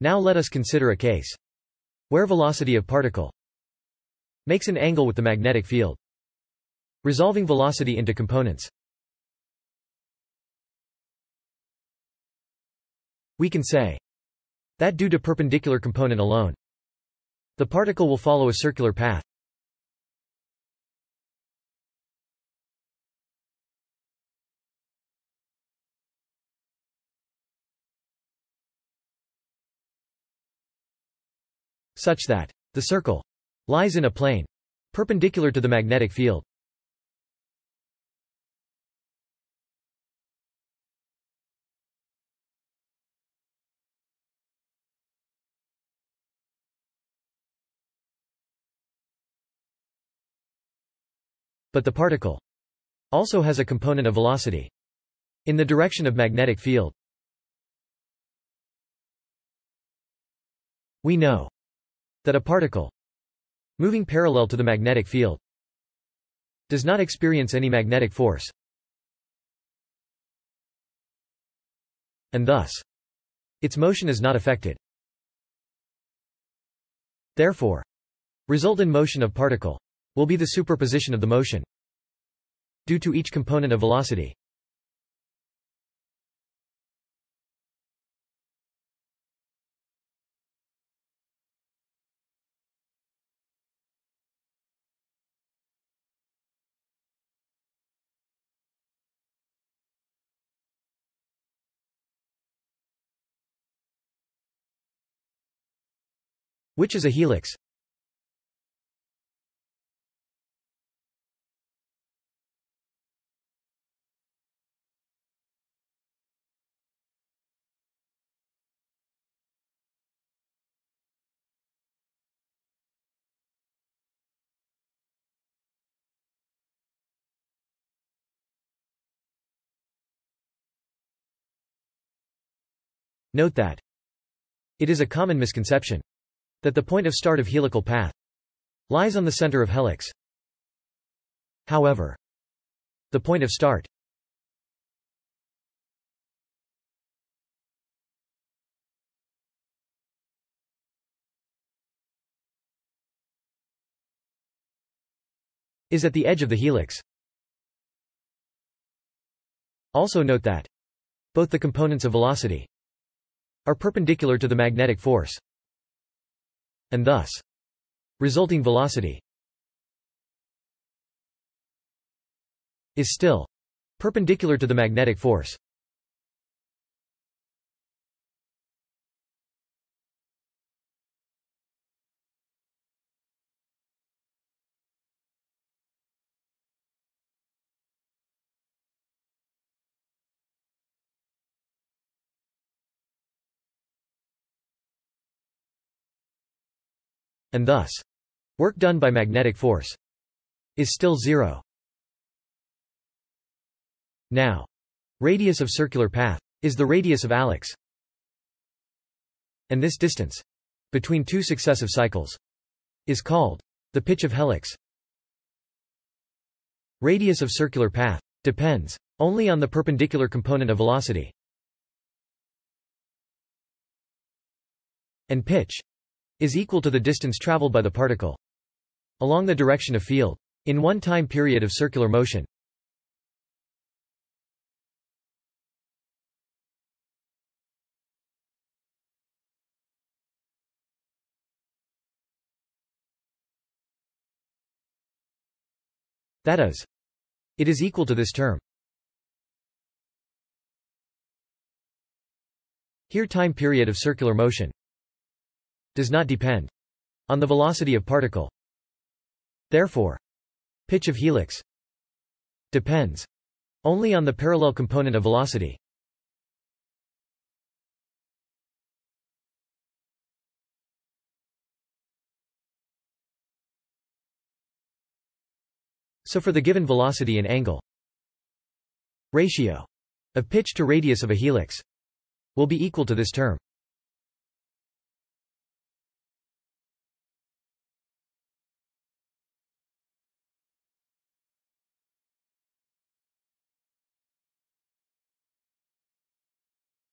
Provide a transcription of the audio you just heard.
Now let us consider a case where velocity of particle makes an angle with the magnetic field. Resolving velocity into components. We can say that due to perpendicular component alone, the particle will follow a circular path. Such that the circle lies in a plane perpendicular to the magnetic field. But the particle also has a component of velocity in the direction of magnetic field. We know that a particle moving parallel to the magnetic field does not experience any magnetic force and thus its motion is not affected. Therefore, resultant motion of particle will be the superposition of the motion due to each component of velocity. Which is a helix? Note that it is a common misconception that the point of start of helical path lies on the center of helix. However, the point of start is at the edge of the helix. Also note that both the components of velocity are perpendicular to the magnetic force. And thus, resulting velocity is still perpendicular to the magnetic force. And thus work done by magnetic force is still zero. Now, radius of circular path is the radius of Helix. And this distance between two successive cycles is called the pitch of helix. Radius of circular path depends only on the perpendicular component of velocity. And pitch is equal to the distance traveled by the particle along the direction of field in one time period of circular motion. That is, it is equal to this term. Here time period of circular motion does not depend on the velocity of particle. Therefore, pitch of helix depends only on the parallel component of velocity. So for the given velocity and angle, ratio of pitch to radius of a helix will be equal to this term.